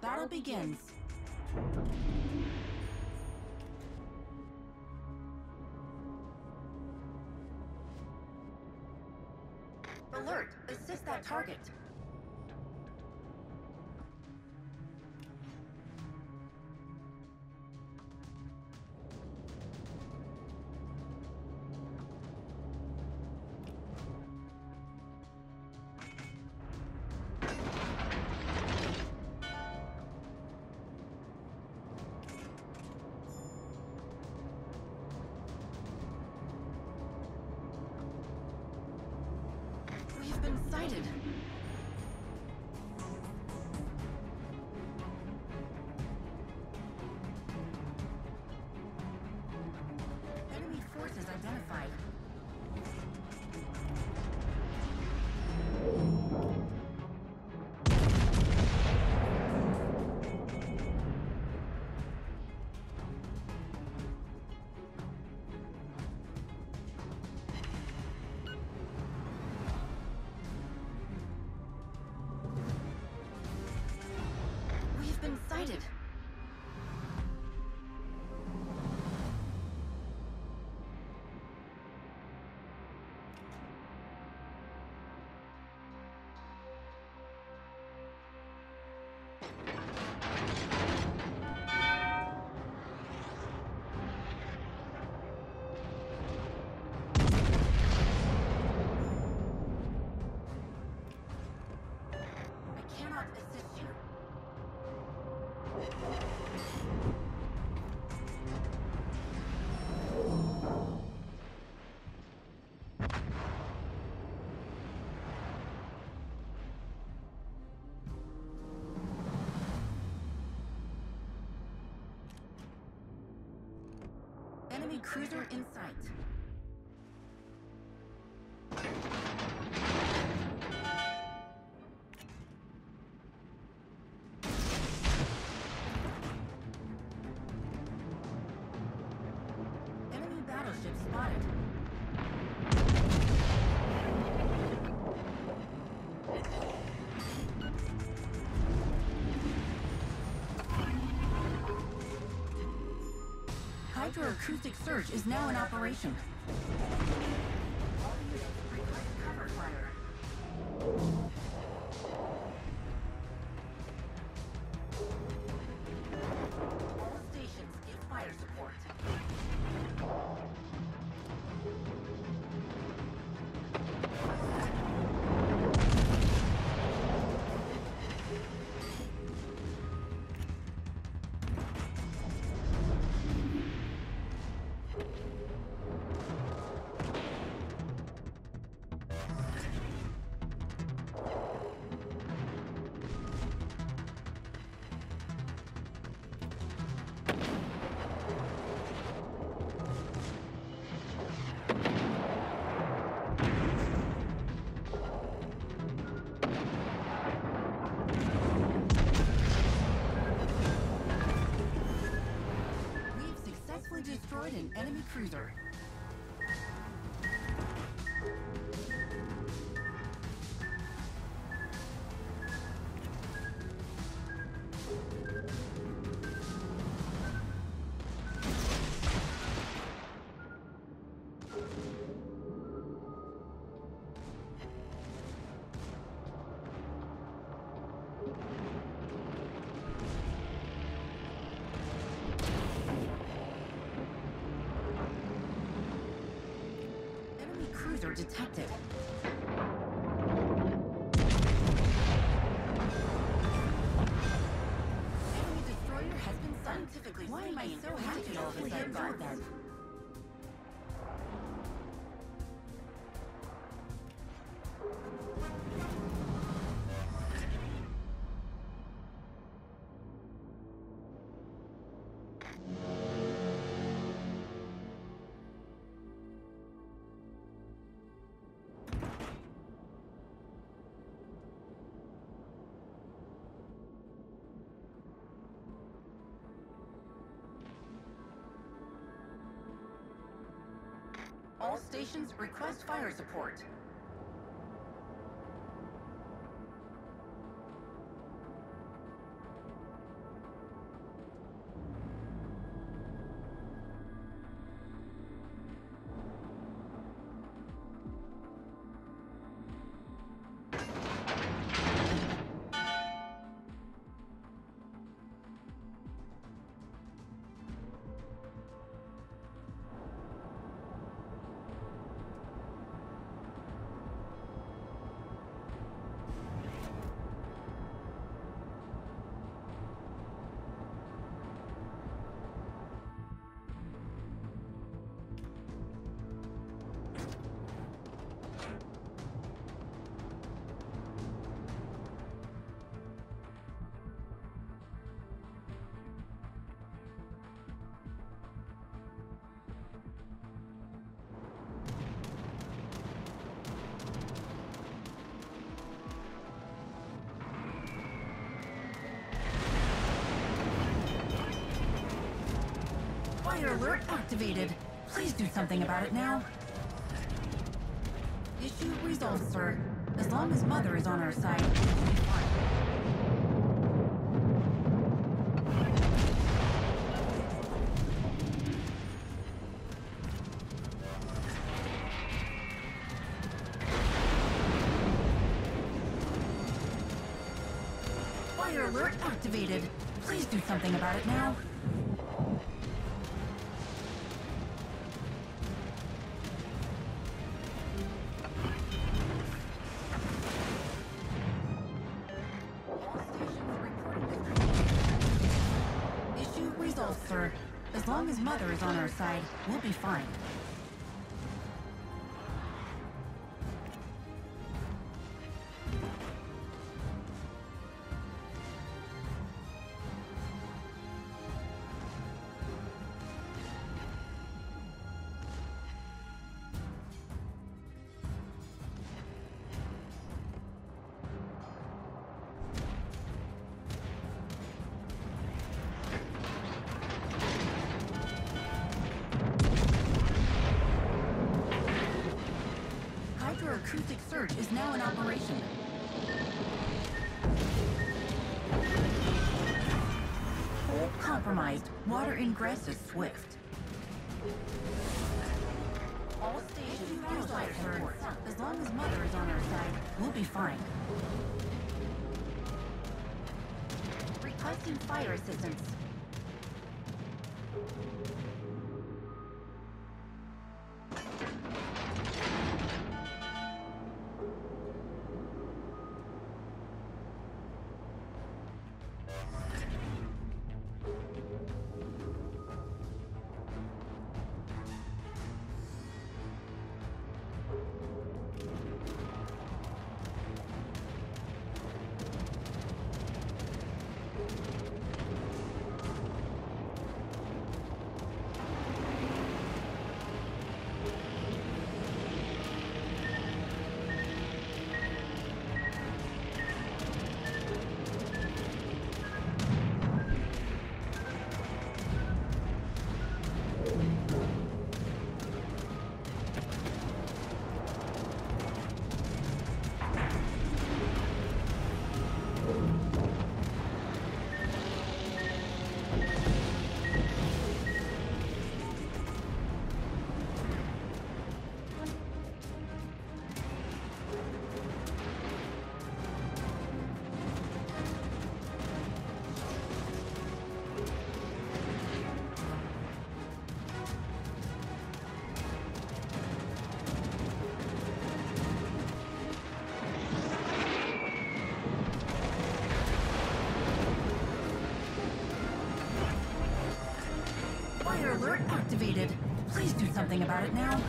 battle begins. Alert! Assist that target! We've Enemy cruiser in sight. Hydroacoustic search is now in operation. An enemy cruiser. Detected. Enemy destroyer has been scientifically Why am I so happy all of a sudden All stations request fire support. Activated. Please do something about it now. Issue resolved, sir. As long as Mother is on our side, we'll be fine. Mother is on our side, we'll be fine. Hydroacoustic search is now in operation. Compromised. Water ingress is swift. All stations utilize her. As long as Mother is on our side, we'll be fine. Requesting fire assistance. Something about it now.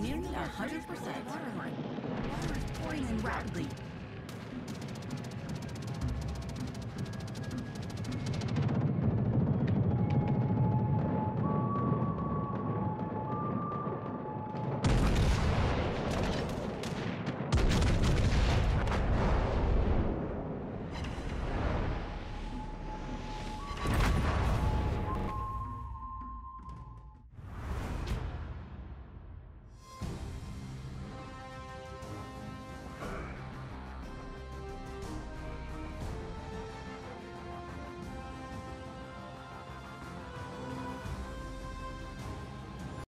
Immunity 100%. Water. Water is pouring in rapidly.